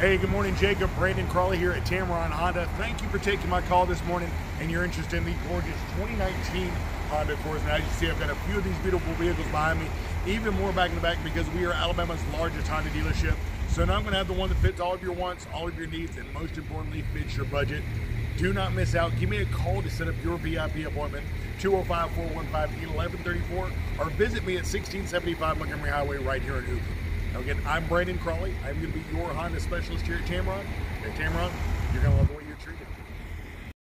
Hey, good morning, Jacob. Brandon Crawley here at Tameron Honda. Thank you for taking my call this morning and your interest in the gorgeous 2019 Honda Accord. Now, as you see, I've got a few of these beautiful vehicles behind me, even more back in the back because we are Alabama's largest Honda dealership. So now I'm going to have the one that fits all of your wants, all of your needs, and most importantly, fits your budget. Do not miss out. Give me a call to set up your VIP appointment, 205 415 1134, or visit me at 1675 Montgomery Highway right here in Hoover. Now, again, I'm Brandon Crawley. I'm going to be your Honda specialist here at Tameron. At Tameron, you're going to love the way you're treated.